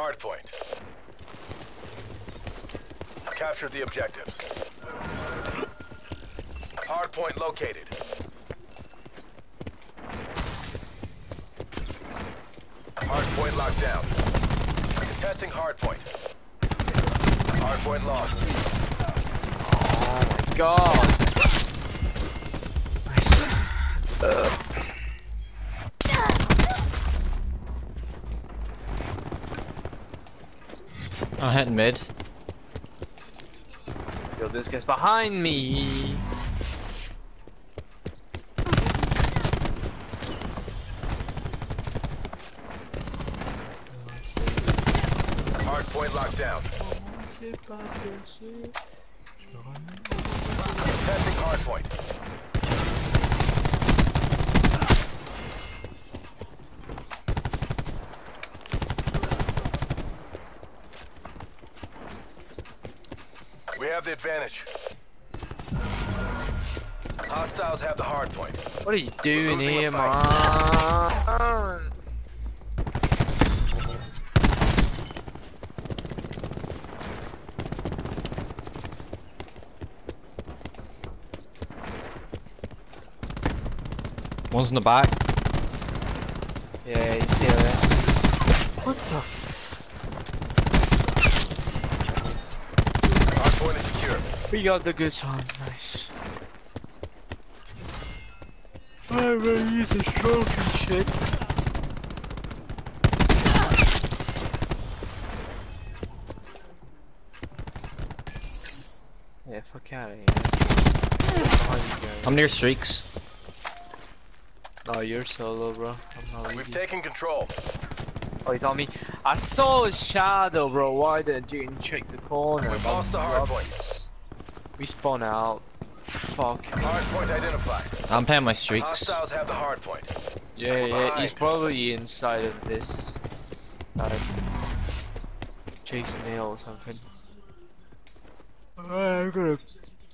Hardpoint. Captured the objectives. Hardpoint located. Hardpoint locked down. Contesting hardpoint. Hardpoint lost. Oh my god. I'm hitting mid. Yo, this guy's behind me. Hardpoint locked down. Contesting hardpoint. We have the advantage. Hostiles have the hardpoint. What are you doing here, fight. man? One's in the back. Yeah, he's still there. What the f- Hardpoint is secure. We got the good ones, nice. I'm gonna use this trophy shit. Yeah, fuck out of here. Behind you guys. I'm near streaks. Oh, you're solo, bro. I'm not We've leaving. taken control. Oh, he's on me. I saw his shadow, bro. Why didn't you check the corner? We've lost the was hard rubbish. We spawn out. Fuck. Hardpoint identified. I'm playing my streaks. Hostiles have the hardpoint. Yeah, We're yeah. behind. He's probably inside of this. Like, Jason Hill or something. Alright, I'm gonna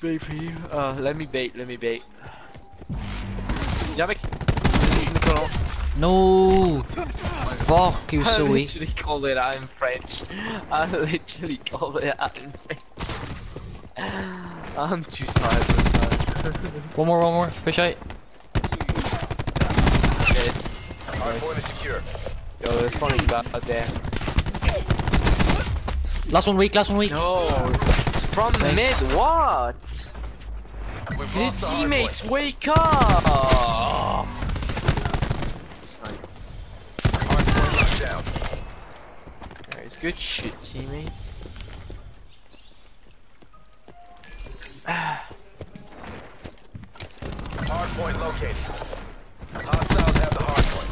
bait for you. Uh, let me bait. Let me bait. Yamek. No! Fuck, he was so I weak. literally called it out in French. I literally called it out in French. I'm too tired for that. One more, one more. Push out. Okay. Hardpoint is secure. Yo, there's funny about there. Last one weak, last one weak. No, it's from Nice. mid. What? Your the teammates hardpoint. wake up? It's fine. Hardpoint locked down. Guys, good shit, teammates. Hardpoint located. Hostiles have the hardpoint.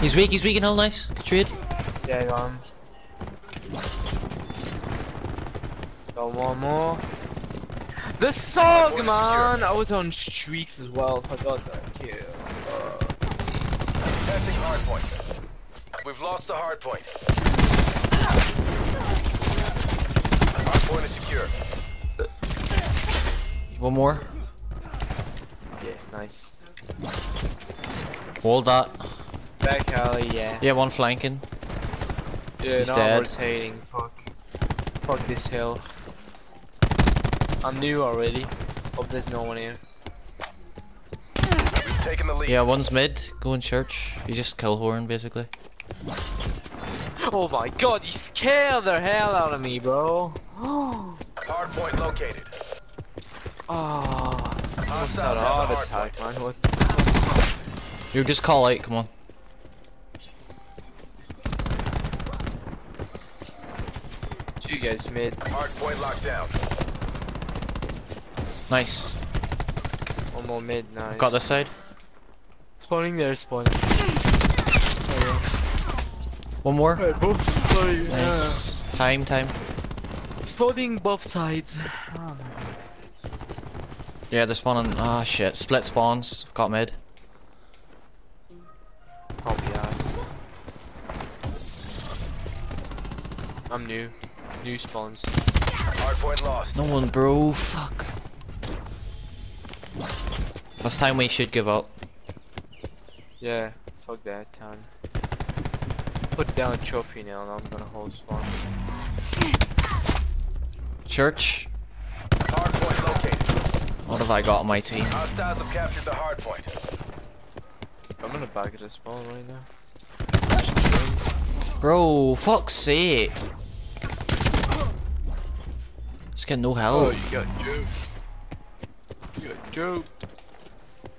He's weak, he's weak and hell nice. Good trade. Yeah, got him. Got one more. The Sog, secure. man! I was on streaks as well. Forgot that kill. Testing hardpoint. We've lost the hardpoint. Hardpoint is secure. One more. Yeah, nice. Hold that. Back alley, yeah. Yeah, one flanking. Yeah, He's now dead. I'm rotating. Fuck. Fuck this hill. I'm new already. Hope there's no one here. We've taken the lead. Yeah, one's mid. Going church. You just kill horn basically. Oh my god, he scared the hell out of me, bro. Oh. Hardpoint located. Oh. What's that Hostiles heart attack, man? What? You just call out, come on. Two guys mid. Hardpoint locked down. Nice. One more mid, nice. Got this side. Spawning there, spawning. One more. Right, both spawning. Nice. Time, time. Spawning both sides. Yeah, they're spawning. Ah, shit. Split spawns. Got mid. Probably ass. I'm new. New spawns. Hardpoint lost. No one, bro. Fuck. Last time we should give up. Yeah, fuck that time. Put down a trophy now and I'm gonna hold spawn. Church. Hard point located. What have I got on my team? Hostiles have captured the hard point. I'm gonna back at the spawn right now. Bro, fuck's sake. Just getting no Oh, help. you got joked. You got joked.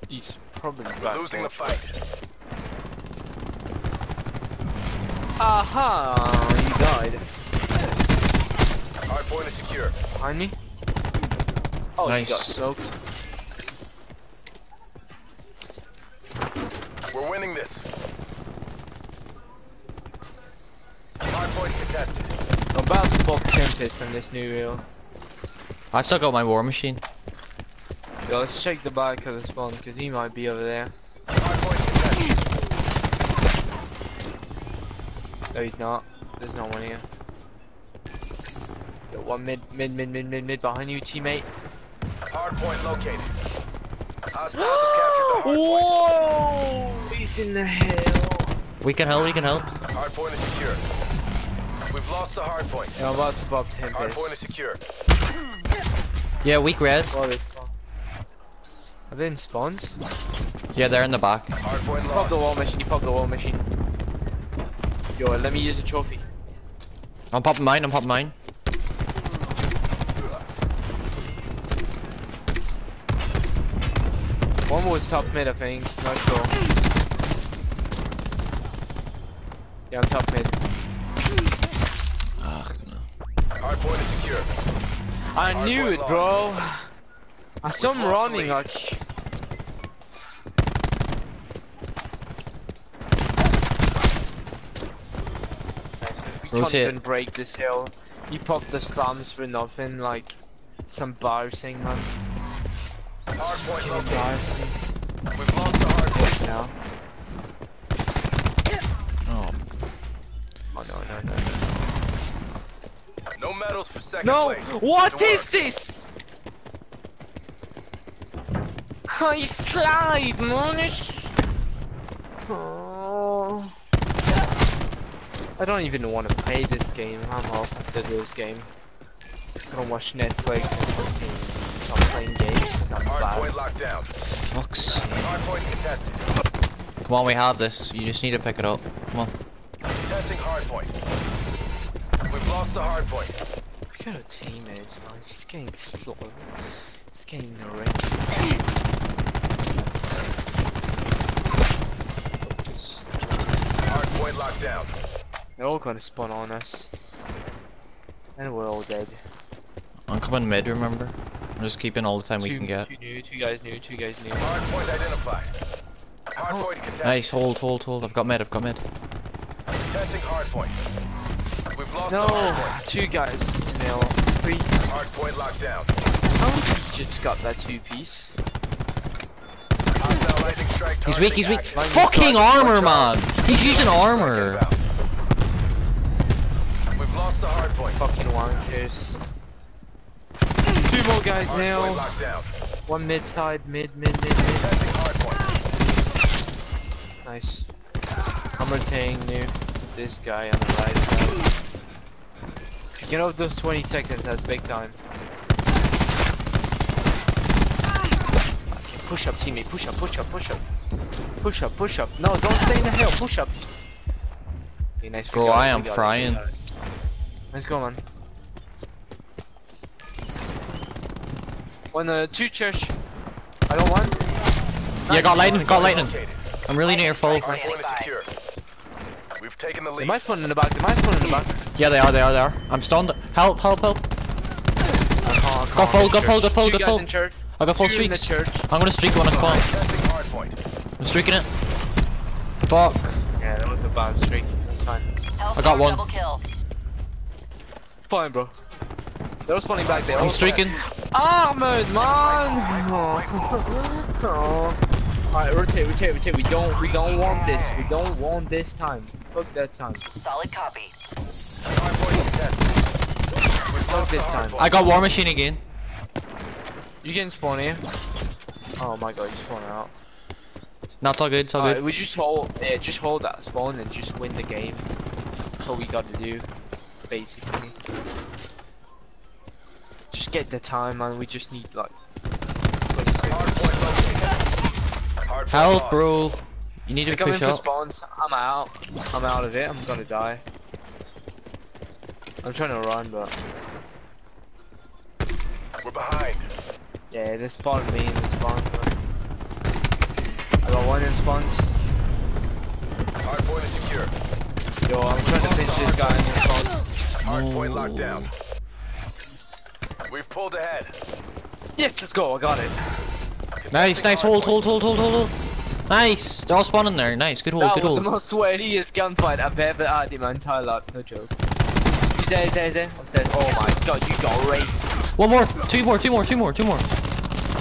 He's probably We're back. losing the fight. Aha! You died. Hard point is secure. Behind me? Oh, Nice. you got soaked. We're winning this. Hard point contested. I'm about to pop Tempest on this new wheel. I've still got my war machine. Yo, let's check the back of the spawn because he might be over there. Hard point contested. No, he's not. There's no one here. Yo, one mid, mid, mid, mid, mid, mid behind you, teammate. Hard point located. Hostiles have captured the hard point. Whoa! He's in the hill. We can help, we can help. Hard point is secure. We've lost the hard point. Yeah, I'm about to pop Hard point is secure. Yeah, weak red. Oh, they spawn. Are they in spawns? Yeah, they're in the back. Hard point Pop lost. the war machine, you pop the war machine. Yo, let me use the trophy. I'm popping mine, I'm popping mine. One was top mid, I think. Not sure. Yeah, I'm top mid. Ah, no. Hard point is secure. I Hard knew point it, bro. I saw him We've lost the running lead. like. Nice, We can't even break this hill. He popped the slams for nothing, like it's embarrassing, man. Hard Fucking located. embarrassing. We've lost the hard point. Yes, now. Oh, Oh no no no no. No medals for second No! place. What To is work. this? I slide, man. It's- Oh. I don't even want to play this game. I'm off after this game. I don't watch Netflix and fucking stop playing games because I'm Hard point locked down. fuck's sake. Hard point contested. Come on, we have this. You just need to pick it up. Come on. Testing hard point. We've lost the hard point. Look at our teammates, man. He's getting slaughtered. He's getting wrecked. Hard point locked down. They're all gonna spawn on us. And we're all dead. I'm coming mid, remember? I'm just keeping all the time we can get. Two new, two guys new, two guys new. Hard point identified. Hard Oh. point contested. Nice, hold, hold, hold. I've got med, I've got med. Testing hard point. We've lost No, the hard two guys in there. Three. Hard point locked down. How did he just got that two piece? Hostile lightning strike He's weak, he's weak. Lightning Fucking armor, man! He's using armor! We've lost the hard point. Fucking one wankers. Two more guys Hard now. One mid side, mid, mid, mid, mid. Testing hard point. Nice. I'm rotating new. This guy on the right side. Picking up those 20 seconds, that's big time. Okay, push up, teammate. Push up, push up, push up. Push up, push up. No, don't stay in the hill. Push up. Okay, nice. Bro, I am frying. Let's go, man. One, uh, two church. I don't want. Yeah, got lightning, got lightning. I'm really near full. Hard point is. We've taken the They lead. might spawn in the back. They might spawn in the back. Yeah, they are, they are, they are. I'm stunned. Help, help, help. I can't, Go full, in go full, church. go full, Two go full. I got full Two in the streaks. I'm gonna streak one of spawn. Testing hard point. I'm streaking it. Fuck. Yeah, that was a bad streak. That's fine. I got one. Double kill. Fine, bro. They were spawning back there. I'm streaking. Armored, man. Oh. Alright, rotate, rotate, rotate. We don't, we don't want this. We don't want this time. Fuck that time. Solid copy. Hard point contested. We've Fuck this time. I got war machine again. You getting spawn here? Oh my god, you spawn out. No, it's all good. It's all Alright, good. we just hold, yeah, just hold that spawn and just win the game. That's all we gotta do, basically. Just get the time, man. We just need like. 20 seconds. Hardpoint located. Hardpoint Help, bro. You need to They're coming push for up. spawns. I'm out. I'm out of it. I'm gonna die. I'm trying to run, but We're behind. yeah, they spawned me in the spawn. I got one in spawns. Hardpoint is secure. Yo, I'm trying to pinch this guy in the spawns. Hardpoint locked down. We've pulled ahead. Yes, let's go. I got it. Nice, nice. Hold, hold, hold, hold, hold, hold. Nice. They're all spawning there. Nice. Good hold, That good was hold. the most sweatiest gunfight I've ever had in my entire life. No joke. He's there, he's there, he's there. I said, oh my god, you got raped. One more. Two more. Two more. Two more. Two more.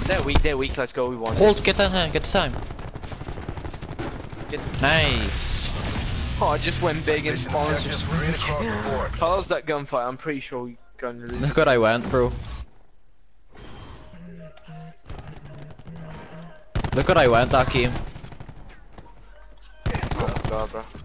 They're weak, they're weak. Let's go. We won. Hold. this. Get that hand. Get the time. Get- Nice. Oh, I just went big and spawned spawns objectives just. remain across the board. If I lost that gunfight, I'm pretty sure we're gonna. Look what I went, bro. Look what I went that game. Oh god, bro.